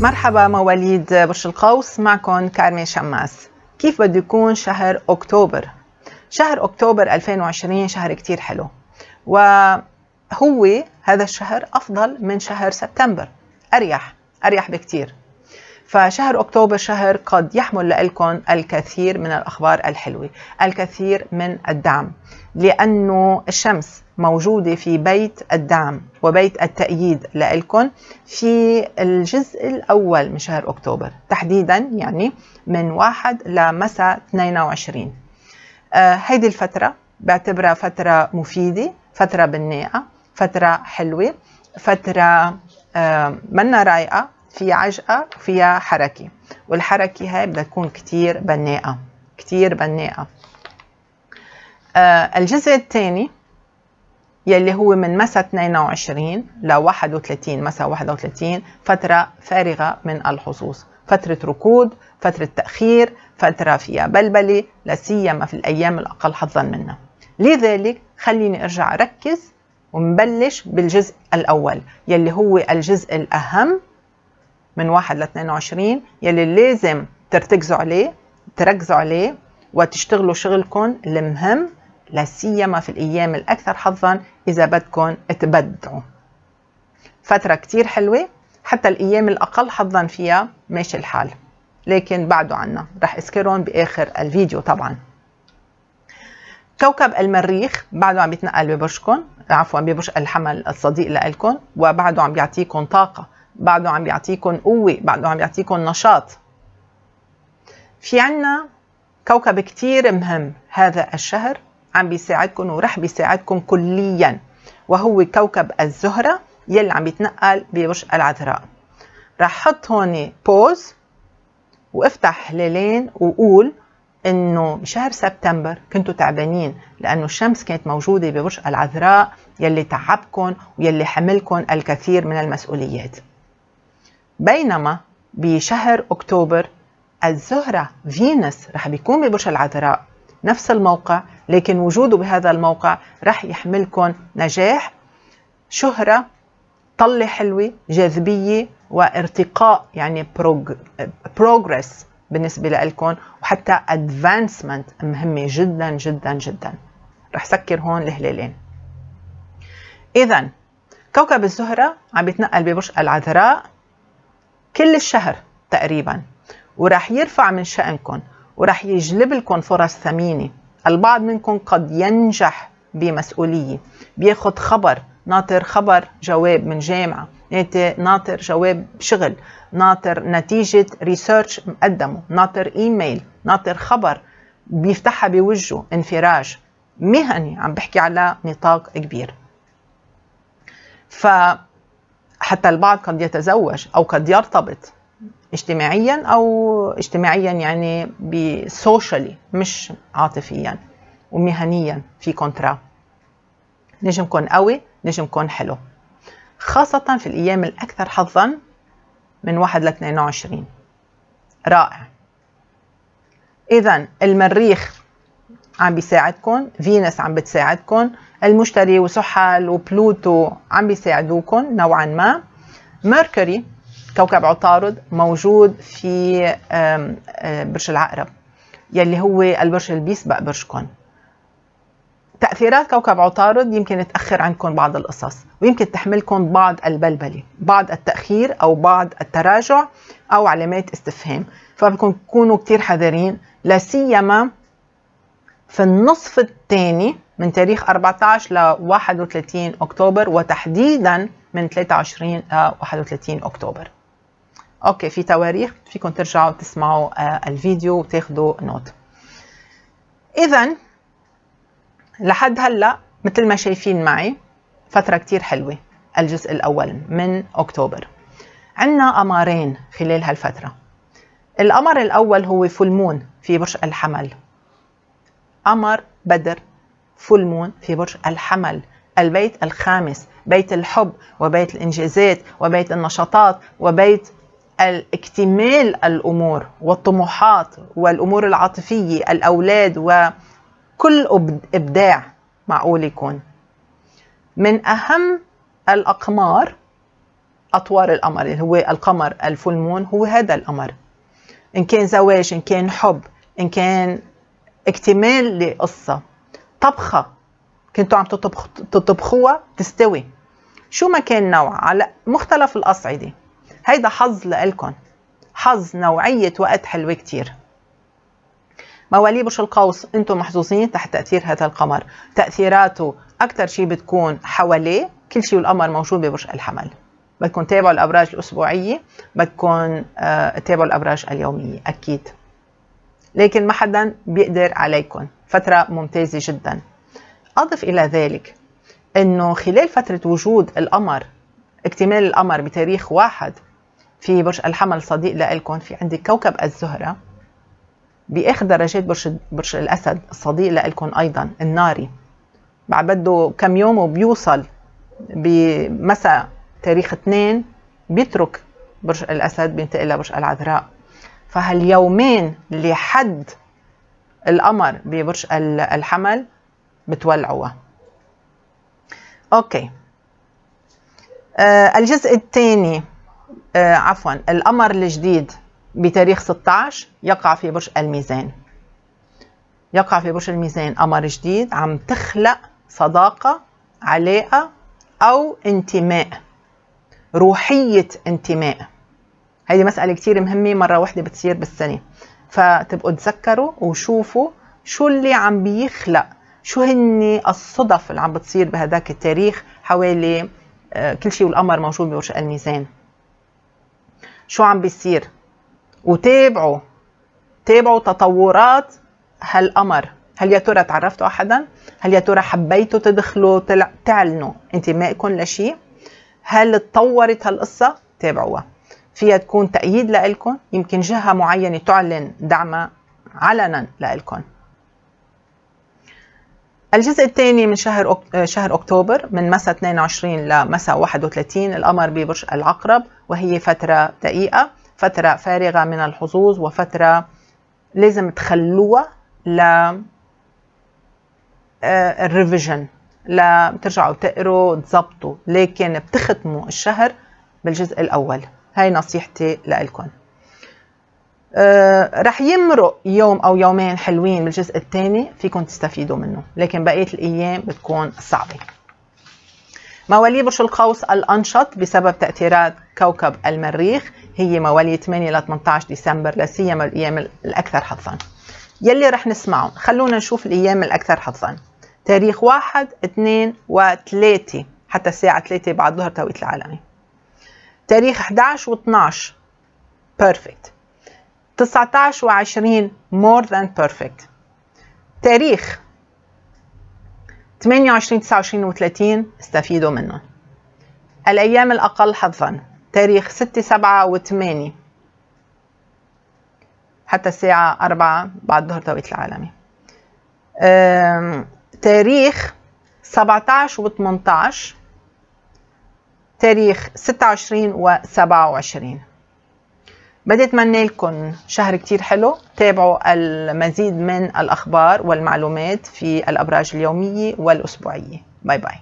مرحبا مواليد برج القوس معكم كارمي شماس. كيف بده يكون شهر أكتوبر؟ شهر أكتوبر 2020 شهر كتير حلو. وهو هذا الشهر أفضل من شهر سبتمبر. أريح أريح بكتير. فشهر أكتوبر شهر قد يحمل لكم الكثير من الأخبار الحلوة الكثير من الدعم لأنه الشمس موجودة في بيت الدعم وبيت التأييد لكم في الجزء الأول من شهر أكتوبر تحديدا يعني من 1 لمساء 22 آه هيدي الفترة بعتبرها فترة مفيدة فترة بناءة فترة حلوة فترة آه منا رايقة فيها عجقة وفيها حركة. والحركة هاي بدها تكون كتير بناءة كتير بناءة. آه الجزء الثاني يلي هو من مسا 22 ل 31 مسا 31 فترة فارغة من الحظوظ فترة ركود فترة تأخير فترة فيها بلبلة لا سيما في الأيام الأقل حظا منها. لذلك خليني أرجع أركز ونبلش بالجزء الأول يلي هو الجزء الأهم من 1 ل 22 يلي لازم ترتكزوا عليه تركزوا عليه وتشتغلوا شغلكم المهم لا سيما في الأيام الأكثر حظا إذا بدكم تبدعوا. فترة كتير حلوة حتى الأيام الأقل حظا فيها ماشي الحال. لكن بعدوا عنا رح أذكرهم بآخر الفيديو طبعا. كوكب المريخ بعده عم يتنقل ببرجكم عفوا ببرج الحمل الصديق لكم وبعده عم بيعطيكم طاقة بعده عم بيعطيكم قوة بعده عم بيعطيكم نشاط. في عنا كوكب كتير مهم هذا الشهر عم بيساعدكم ورح بيساعدكم كليا وهو كوكب الزهرة يلي عم يتنقل ببرج العذراء. رح حط هون بوز وافتح هلالين وقول إنه بشهر سبتمبر كنتوا تعبانين لأنه الشمس كانت موجودة ببرج العذراء يلي تعبكم ويلي حملكم الكثير من المسؤوليات. بينما بشهر أكتوبر الزهرة فينوس رح بيكون ببرج العذراء. نفس الموقع لكن وجوده بهذا الموقع رح يحملكم نجاح. شهرة طلة حلوة جاذبية وارتقاء يعني بروجرس بالنسبة لكم وحتى ادفانسمنت مهمة جدا جدا جدا. رح سكر هون الهلالين. إذا كوكب الزهرة عم يتنقل ببرج العذراء. كل الشهر تقريبا وراح يرفع من شأنكم وراح يجلب لكم فرص ثمينة. البعض منكم قد ينجح بمسؤولية بياخد خبر ناطر خبر جواب من جامعة ناطر جواب شغل ناطر نتيجة ريسيرش مقدمة ناطر ايميل ناطر خبر بيفتحها بوجهه انفراج. مهني عم بحكي على نطاق كبير. فحتى البعض قد يتزوج أو قد يرتبط اجتماعيا أو اجتماعيا يعني بسوشيالي مش عاطفيا ومهنيا في كونترا نجمكم قوي نجمكم حلو. خاصة في الأيام الأكثر حظا من 1 ل 22 رائع. إذا المريخ عم بيساعدكم فينوس عم بتساعدكم. المشتري وزحل وبلوتو عم بيساعدوكم نوعا ما. Mercury كوكب عطارد موجود في برج العقرب يلي هو البرج اللي بيسبق برجكم تأثيرات كوكب عطارد يمكن تأخر عنكم بعض القصص ويمكن تحملكم بعض البلبلة بعض التأخير أو بعض التراجع أو علامات استفهام. فبدكم تكونوا كتير حذرين لا سيما في النصف الثاني من تاريخ 14 ل 31 أكتوبر وتحديدا من 23 ل 31 أكتوبر. okay في تواريخ فيكم ترجعوا تسمعوا آه الفيديو وتاخذوا note. اذا لحد هلأ مثل ما شايفين معي فترة كتير حلوة الجزء الأول من أكتوبر. عندنا قمرين خلال هالفترة. القمر الأول هو full في برج الحمل. قمر بدر full في برج الحمل البيت الخامس بيت الحب وبيت الإنجازات وبيت النشاطات وبيت اكتمال الأمور والطموحات والأمور العاطفية الأولاد وكل إبداع معقول يكون. من أهم الأقمار أطوار القمر اللي هو القمر الفول مون هو هذا القمر. إن كان زواج إن كان حب إن كان اكتمال لقصة. طبخة. كنتوا عم تطبخ تطبخوها؟ تستوي. شو ما كان نوع. على مختلف الأصعدة. هيدا حظ لإلكن. حظ نوعية وقت حلوة كتير. مواليد برج القوس. أنتم محظوظين تحت تأثير هذا القمر. تأثيراته أكثر شيء بتكون حواليه كل شيء والقمر موجود ببرج الحمل. بدكم تتابعوا الأبراج الأسبوعية. بدكم آه تتابعوا الأبراج اليومية. أكيد. لكن ما حدا بيقدر عليكم فترة ممتازة جدا. أضف إلى ذلك أنه خلال فترة وجود القمر اكتمال القمر بتاريخ واحد في برج الحمل صديق لإلكم في عندك كوكب الزهرة بآخر درجات برج برج الأسد الصديق لإلكم أيضا الناري. بعد بده كم يوم وبيوصل بمساء تاريخ اثنين بيترك برج الأسد بينتقل لبرج العذراء. فهاليومين لحد القمر ببرج الحمل؟ بتولعوها. أوكي. آه الجزء الثاني آه عفوا القمر الجديد بتاريخ 16 يقع في برج الميزان. يقع في برج الميزان قمر جديد عم تخلق صداقة علاقة أو انتماء روحية انتماء. هذه مسألة كتير مهمة مرة واحدة بتصير بالسنة. فتبقوا تذكروا وشوفوا شو اللي عم بيخلق شو هن الصدف اللي عم بتصير بهداك التاريخ حوالي آه، كل شيء والقمر موجود بورش الميزان. شو عم بيصير؟ وتابعوا تابعوا تطورات هالقمر. هل يا ترى تعرفتوا على حدا هل يا ترى حبيتوا تدخلوا تعلنوا؟ انتمائكم لشيء هل تطورت هالقصة؟ تابعوها. فيها تكون تأييد لإلكم يمكن جهة معينة تعلن دعمها علنا لإلكم الجزء الثاني من شهر أك... شهر أكتوبر من مساء 22 لمساء 31 القمر ببرج العقرب وهي فترة دقيقة فترة فارغة من الحظوظ وفترة لازم تخلوها ل آه، الريفيجن لترجعوا تقروا تظبطوا لكن بتختموا الشهر بالجزء الأول. هاي نصيحتي لكم آه رح يمرق يوم أو يومين حلوين بالجزء الثاني فيكم تستفيدوا منه لكن بقية الأيام بتكون صعبة. مواليد برج القوس الأنشط بسبب تأثيرات كوكب المريخ هي مواليد 8 ل 18 ديسمبر لا سيما الأيام الأكثر حظا. يلي رح نسمعهم خلونا نشوف الأيام الأكثر حظا. تاريخ 1 2 و3 حتى الساعة 3 بعد الظهر توقيت العالمي. تاريخ 11 و12 بيرفكت 19 و20 more than perfect. تاريخ. 28 29 و30 استفيدوا منهم الأيام الأقل حظا. تاريخ 6 7 و8 حتى الساعة 4 بعد ظهر توقيت العالمي. تاريخ 17 و 18 تاريخ 26 و 27 بدي اتمنى لكم شهر كتير حلو. تابعوا المزيد من الأخبار والمعلومات في الأبراج اليومية والأسبوعية. باي باي.